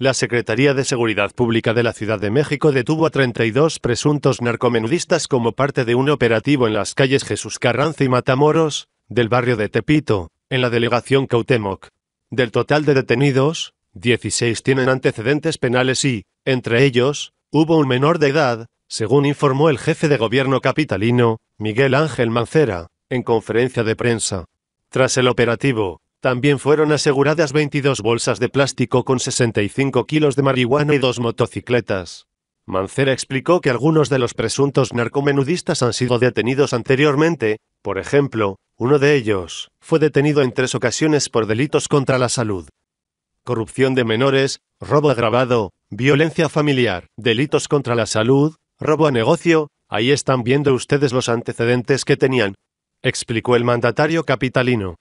La Secretaría de Seguridad Pública de la Ciudad de México detuvo a 32 presuntos narcomenudistas como parte de un operativo en las calles Jesús Carranza y Matamoros, del barrio de Tepito, en la delegación Cautemoc. Del total de detenidos, 16 tienen antecedentes penales y, entre ellos, hubo un menor de edad, según informó el jefe de gobierno capitalino, Miguel Ángel Mancera, en conferencia de prensa. Tras el operativo, también fueron aseguradas 22 bolsas de plástico con 65 kilos de marihuana y dos motocicletas. Mancera explicó que algunos de los presuntos narcomenudistas han sido detenidos anteriormente, por ejemplo, uno de ellos fue detenido en tres ocasiones por delitos contra la salud. Corrupción de menores, robo agravado, violencia familiar, delitos contra la salud, robo a negocio, ahí están viendo ustedes los antecedentes que tenían, explicó el mandatario capitalino.